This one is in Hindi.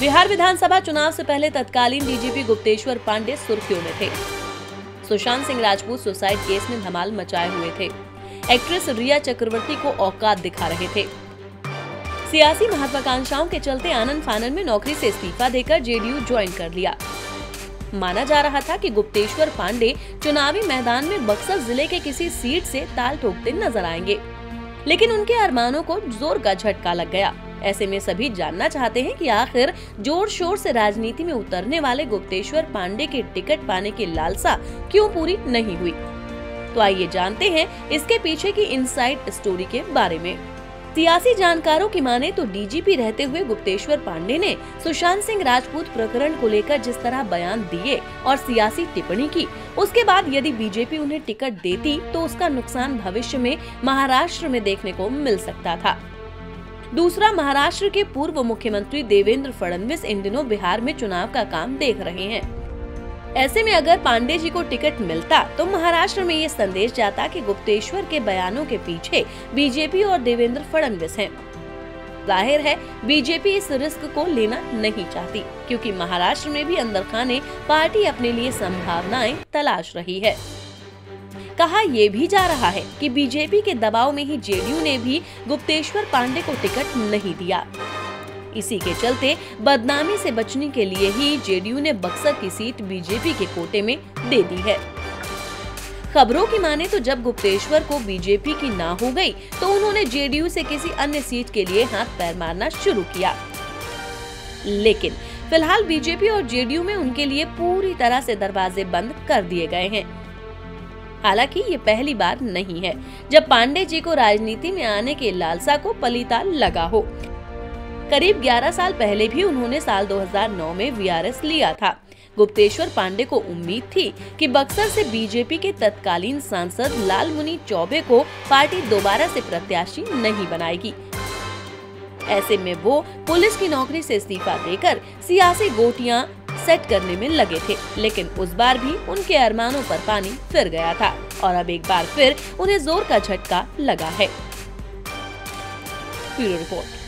बिहार विधानसभा चुनाव से पहले तत्कालीन डीजीपी गुप्तेश्वर पांडे सुर्खियों में थे। सुशांत सिंह राजपूत सुसाइड केस में धमाल मचाए हुए थे। एक्ट्रेस रिया चक्रवर्ती को औकात दिखा रहे थे। सियासी महत्वाकांक्षाओं के चलते आनंद फानन में नौकरी से इस्तीफा देकर जेडीयू ज्वाइन कर लिया। माना जा रहा था कि गुप्तेश्वर पांडे चुनावी मैदान में बक्सर ज़िले के किसी सीट से ताल ठोकते नज़र आएँगे। लेकिन उनके अरमानों को ज़ोर का झटका लग गया। ऐसे में सभी जानना चाहते हैं कि आखिर ज़ोर शोर से राजनीति में उतरने वाले गुप्तेश्वर पांडे के टिकट पाने की लालसा क्यों पूरी नहीं हुई? तो आइए जानते हैं इसके पीछे की इनसाइड स्टोरी के बारे में। सियासी जानकारों की माने तो डीजीपी रहते हुए गुप्तेश्वर पांडे ने सुशांत सिंह राजपूत प्रकरण को लेकर जिस तरह बयान दिए और सियासी टिप्पणी की, उसके बाद यदि बीजेपी उन्हें टिकट देती तो उसका नुकसान भविष्य में महाराष्ट्र में देखने को मिल सकता था। दूसरा, महाराष्ट्र के पूर्व मुख्यमंत्री देवेंद्र फडणवीस इन दिनों बिहार में चुनाव का काम देख रहे हैं ऐसे में अगर पांडे जी को टिकट मिलता तो महाराष्ट्र में ये संदेश जाता कि गुप्तेश्वर के बयानों के पीछे बीजेपी और देवेंद्र फडणवीस हैं। ज़ाहिर है, बीजेपी इस रिस्क को लेना नहीं चाहती, क्योंकि महाराष्ट्र में भी अंदर खाने, पार्टी अपने लिए संभावनाएँ तलाश रही है कहा यह भी जा रहा है कि बीजेपी के दबाव में ही जेडीयू ने भी गुप्तेश्वर पांडे को टिकट नहीं दिया। इसी के चलते बदनामी से बचने के लिए ही जेडीयू ने बक्सर की सीट बीजेपी के कोटे में दे दी है। खबरों की माने तो जब गुप्तेश्वर को बीजेपी की ना हो गई तो उन्होंने जेडीयू से किसी अन्य सीट के लिए हाथ पैर मारना शुरू किया। लेकिन फ़िलहाल बीजेपी और जेडीयू में उनके लिए पूरी तरह से दरवाजे बंद कर दिए गए हैं। हालाँकि ये पहली बार नहीं है, जब पांडे जी को राजनीति में आने के लालसा को पलीता लगा हो। करीब 11 साल पहले भी उन्होंने साल 2009 में वीआरएस लिया था। गुप्तेश्वर पांडे को उम्मीद थी कि बक्सर से बीजेपी के तत्कालीन सांसद लाल मुनि चौबे को पार्टी दोबारा से प्रत्याशी नहीं बनाएगी। ऐसे में वो पुलिस की नौकरी से इस्तीफा देकर सियासी गोटियाँ सेट करने में लगे थे, लेकिन उस बार भी उनके अरमानों पर पानी फिर गया था और अब एक बार फिर उन्हें ज़ोर का झटका लगा है। Bureau report.